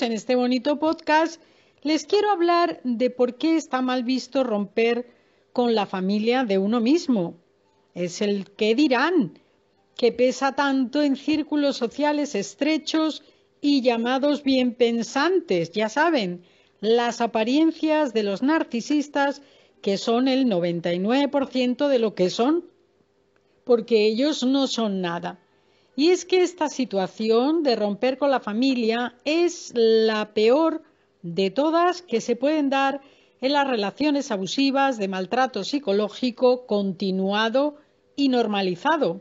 en este bonito podcast les quiero hablar de por qué está mal visto romper con la familia de uno mismo. Es el qué dirán, que pesa tanto en círculos sociales estrechos y llamados bien pensantes, ya saben, las apariencias de los narcisistas que son el 99% de lo que son, porque ellos no son nada. Y es que esta situación de romper con la familia es la peor de todas que se pueden dar en las relaciones abusivas de maltrato psicológico continuado y normalizado.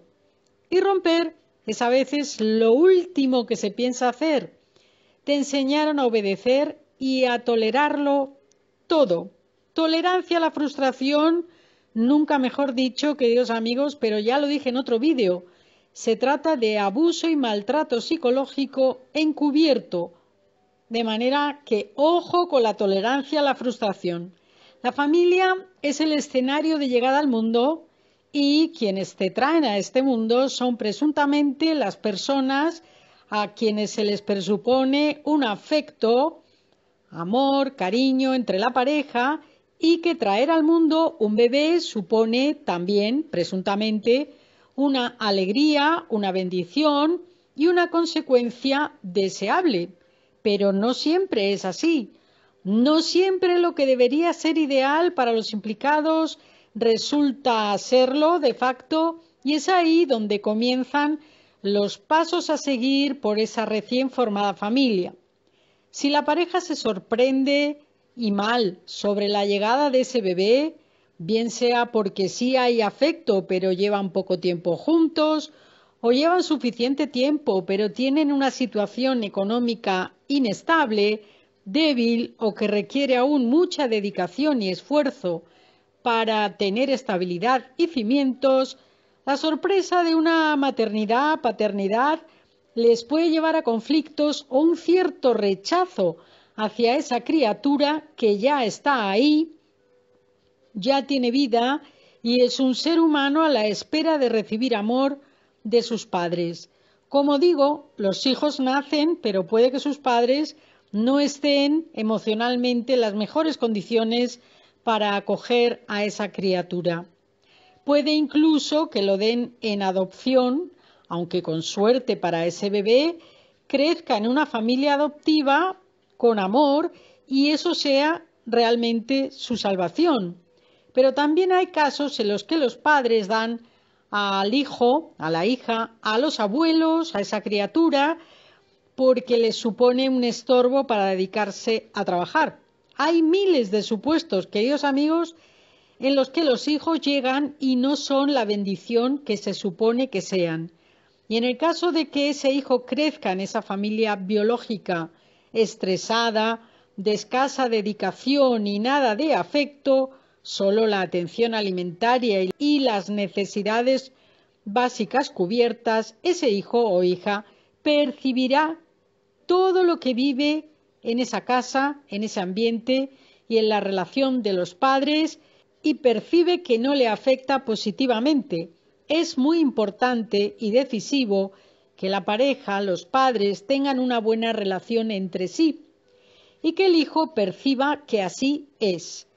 Y romper es a veces lo último que se piensa hacer. Te enseñaron a obedecer y a tolerarlo todo. Tolerancia a la frustración, nunca mejor dicho, queridos amigos, pero ya lo dije en otro vídeo se trata de abuso y maltrato psicológico encubierto, de manera que ojo con la tolerancia a la frustración. La familia es el escenario de llegada al mundo y quienes te traen a este mundo son presuntamente las personas a quienes se les presupone un afecto, amor, cariño entre la pareja y que traer al mundo un bebé supone también, presuntamente, una alegría, una bendición y una consecuencia deseable. Pero no siempre es así. No siempre lo que debería ser ideal para los implicados resulta serlo de facto y es ahí donde comienzan los pasos a seguir por esa recién formada familia. Si la pareja se sorprende y mal sobre la llegada de ese bebé, bien sea porque sí hay afecto pero llevan poco tiempo juntos, o llevan suficiente tiempo pero tienen una situación económica inestable, débil o que requiere aún mucha dedicación y esfuerzo para tener estabilidad y cimientos, la sorpresa de una maternidad, paternidad, les puede llevar a conflictos o un cierto rechazo hacia esa criatura que ya está ahí ya tiene vida y es un ser humano a la espera de recibir amor de sus padres. Como digo, los hijos nacen, pero puede que sus padres no estén emocionalmente en las mejores condiciones para acoger a esa criatura. Puede incluso que lo den en adopción, aunque con suerte para ese bebé, crezca en una familia adoptiva con amor y eso sea realmente su salvación. Pero también hay casos en los que los padres dan al hijo, a la hija, a los abuelos, a esa criatura, porque les supone un estorbo para dedicarse a trabajar. Hay miles de supuestos, queridos amigos, en los que los hijos llegan y no son la bendición que se supone que sean. Y en el caso de que ese hijo crezca en esa familia biológica estresada, de escasa dedicación y nada de afecto, Solo la atención alimentaria y las necesidades básicas cubiertas, ese hijo o hija percibirá todo lo que vive en esa casa, en ese ambiente y en la relación de los padres y percibe que no le afecta positivamente. Es muy importante y decisivo que la pareja, los padres, tengan una buena relación entre sí y que el hijo perciba que así es.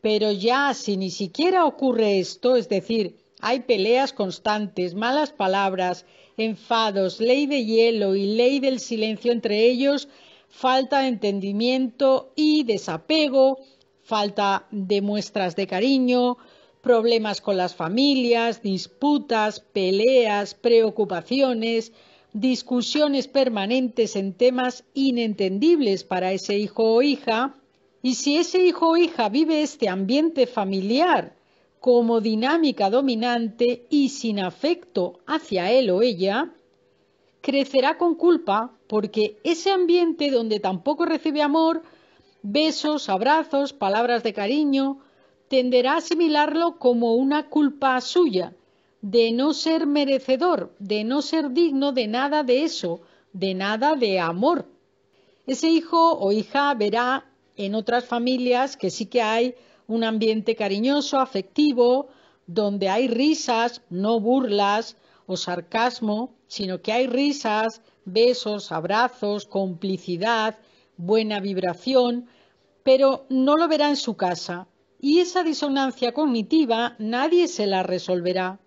Pero ya si ni siquiera ocurre esto, es decir, hay peleas constantes, malas palabras, enfados, ley de hielo y ley del silencio entre ellos, falta de entendimiento y desapego, falta de muestras de cariño, problemas con las familias, disputas, peleas, preocupaciones, discusiones permanentes en temas inentendibles para ese hijo o hija, y si ese hijo o hija vive este ambiente familiar como dinámica dominante y sin afecto hacia él o ella, crecerá con culpa porque ese ambiente donde tampoco recibe amor, besos, abrazos, palabras de cariño, tenderá a asimilarlo como una culpa suya, de no ser merecedor, de no ser digno de nada de eso, de nada de amor. Ese hijo o hija verá en otras familias que sí que hay un ambiente cariñoso, afectivo, donde hay risas, no burlas o sarcasmo, sino que hay risas, besos, abrazos, complicidad, buena vibración, pero no lo verá en su casa. Y esa disonancia cognitiva nadie se la resolverá.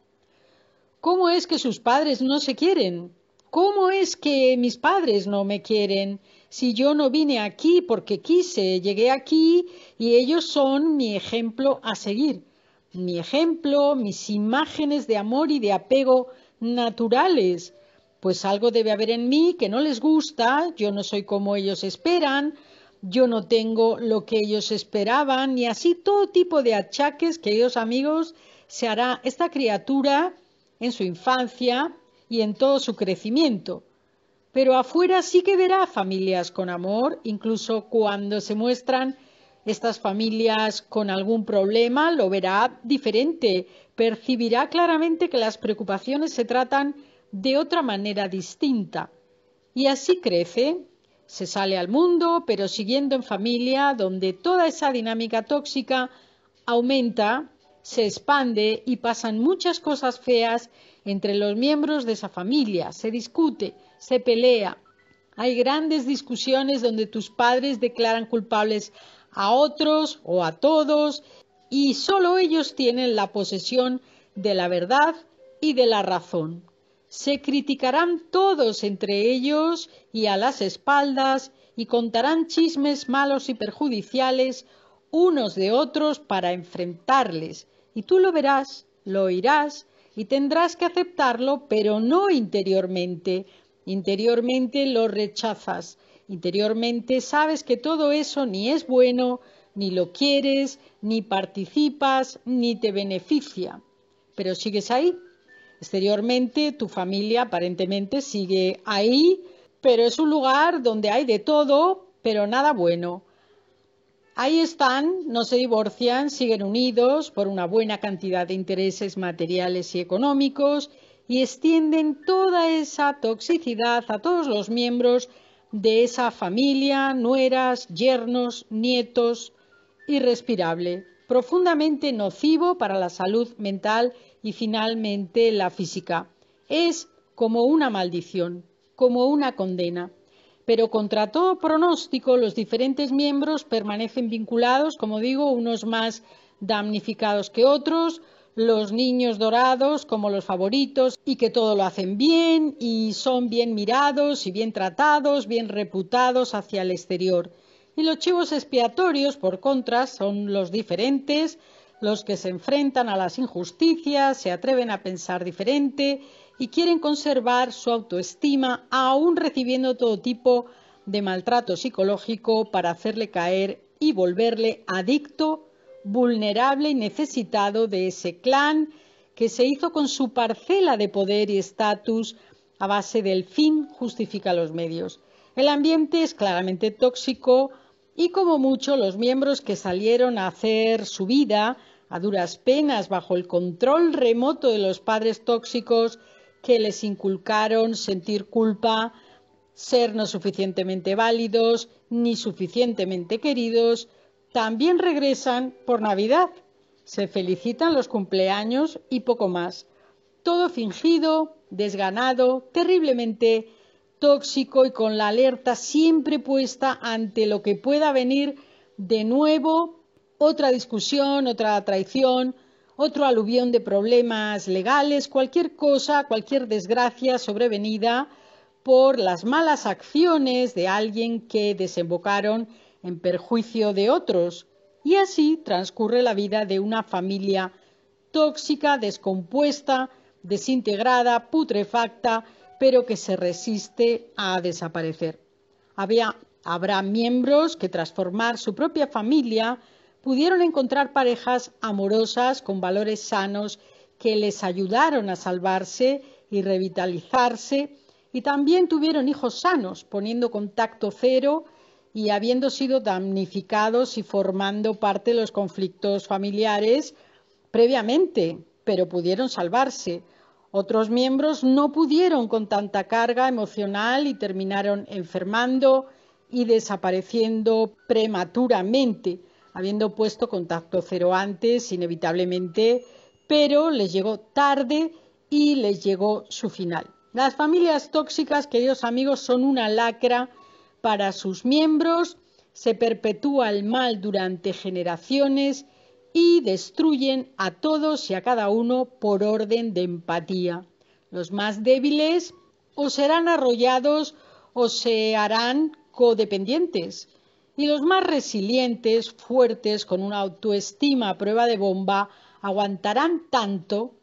¿Cómo es que sus padres no se quieren? ¿Cómo es que mis padres no me quieren? Si yo no vine aquí porque quise, llegué aquí y ellos son mi ejemplo a seguir. Mi ejemplo, mis imágenes de amor y de apego naturales. Pues algo debe haber en mí que no les gusta, yo no soy como ellos esperan, yo no tengo lo que ellos esperaban, y así todo tipo de achaques, queridos amigos, se hará esta criatura en su infancia y en todo su crecimiento. Pero afuera sí que verá familias con amor, incluso cuando se muestran estas familias con algún problema, lo verá diferente, percibirá claramente que las preocupaciones se tratan de otra manera distinta. Y así crece, se sale al mundo, pero siguiendo en familia, donde toda esa dinámica tóxica aumenta se expande y pasan muchas cosas feas entre los miembros de esa familia. Se discute, se pelea. Hay grandes discusiones donde tus padres declaran culpables a otros o a todos y solo ellos tienen la posesión de la verdad y de la razón. Se criticarán todos entre ellos y a las espaldas y contarán chismes malos y perjudiciales unos de otros para enfrentarles y tú lo verás, lo oirás y tendrás que aceptarlo, pero no interiormente. Interiormente lo rechazas. Interiormente sabes que todo eso ni es bueno, ni lo quieres, ni participas, ni te beneficia. Pero sigues ahí. Exteriormente tu familia aparentemente sigue ahí, pero es un lugar donde hay de todo, pero nada bueno. Ahí están, no se divorcian, siguen unidos por una buena cantidad de intereses materiales y económicos y extienden toda esa toxicidad a todos los miembros de esa familia, nueras, yernos, nietos, irrespirable, profundamente nocivo para la salud mental y finalmente la física. Es como una maldición, como una condena pero contra todo pronóstico los diferentes miembros permanecen vinculados, como digo, unos más damnificados que otros, los niños dorados como los favoritos y que todo lo hacen bien y son bien mirados y bien tratados, bien reputados hacia el exterior. Y los chivos expiatorios, por contra, son los diferentes, los que se enfrentan a las injusticias, se atreven a pensar diferente y quieren conservar su autoestima aún recibiendo todo tipo de maltrato psicológico para hacerle caer y volverle adicto, vulnerable y necesitado de ese clan que se hizo con su parcela de poder y estatus a base del fin justifica los medios. El ambiente es claramente tóxico y como mucho los miembros que salieron a hacer su vida a duras penas bajo el control remoto de los padres tóxicos que les inculcaron sentir culpa, ser no suficientemente válidos ni suficientemente queridos, también regresan por Navidad. Se felicitan los cumpleaños y poco más. Todo fingido, desganado, terriblemente tóxico y con la alerta siempre puesta ante lo que pueda venir de nuevo, otra discusión, otra traición, otro aluvión de problemas legales, cualquier cosa, cualquier desgracia sobrevenida por las malas acciones de alguien que desembocaron en perjuicio de otros. Y así transcurre la vida de una familia tóxica, descompuesta, desintegrada, putrefacta, pero que se resiste a desaparecer. habrá miembros que tras formar su propia familia pudieron encontrar parejas amorosas con valores sanos que les ayudaron a salvarse y revitalizarse y también tuvieron hijos sanos, poniendo contacto cero y habiendo sido damnificados y formando parte de los conflictos familiares previamente, pero pudieron salvarse. Otros miembros no pudieron con tanta carga emocional y terminaron enfermando y desapareciendo prematuramente habiendo puesto contacto cero antes, inevitablemente, pero les llegó tarde y les llegó su final. Las familias tóxicas, queridos amigos, son una lacra para sus miembros, se perpetúa el mal durante generaciones y destruyen a todos y a cada uno por orden de empatía. Los más débiles o serán arrollados o se harán codependientes y los más resilientes, fuertes, con una autoestima a prueba de bomba, aguantarán tanto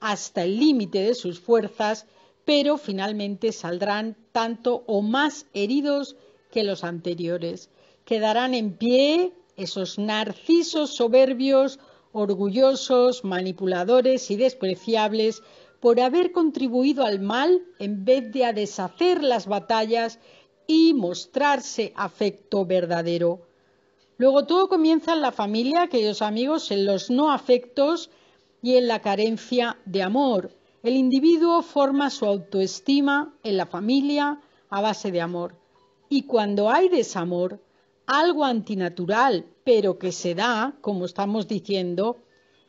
hasta el límite de sus fuerzas, pero finalmente saldrán tanto o más heridos que los anteriores. Quedarán en pie esos narcisos soberbios, orgullosos, manipuladores y despreciables por haber contribuido al mal en vez de a deshacer las batallas y mostrarse afecto verdadero. Luego todo comienza en la familia, queridos amigos, en los no afectos y en la carencia de amor. El individuo forma su autoestima en la familia a base de amor. Y cuando hay desamor, algo antinatural, pero que se da, como estamos diciendo,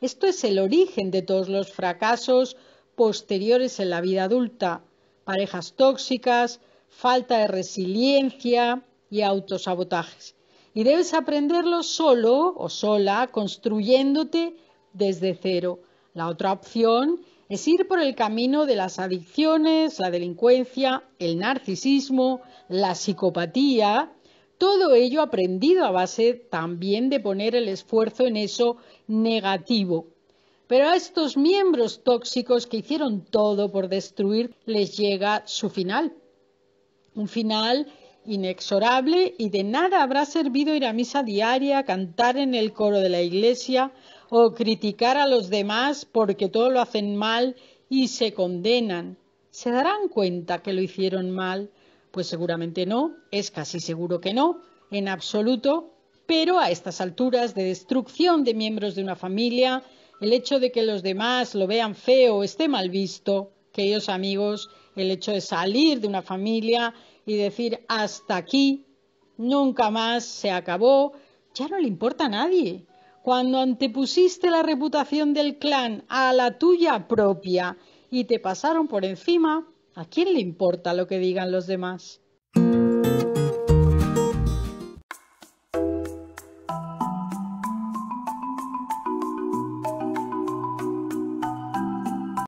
esto es el origen de todos los fracasos posteriores en la vida adulta. Parejas tóxicas, falta de resiliencia y autosabotajes. Y debes aprenderlo solo o sola, construyéndote desde cero. La otra opción es ir por el camino de las adicciones, la delincuencia, el narcisismo, la psicopatía, todo ello aprendido a base también de poner el esfuerzo en eso negativo. Pero a estos miembros tóxicos que hicieron todo por destruir les llega su final un final inexorable y de nada habrá servido ir a misa diaria, cantar en el coro de la iglesia o criticar a los demás porque todo lo hacen mal y se condenan. ¿Se darán cuenta que lo hicieron mal? Pues seguramente no, es casi seguro que no, en absoluto, pero a estas alturas de destrucción de miembros de una familia, el hecho de que los demás lo vean feo o esté mal visto, queridos amigos, el hecho de salir de una familia y decir hasta aquí, nunca más, se acabó, ya no le importa a nadie. Cuando antepusiste la reputación del clan a la tuya propia y te pasaron por encima, ¿a quién le importa lo que digan los demás?